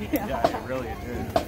Yeah, yeah it really did.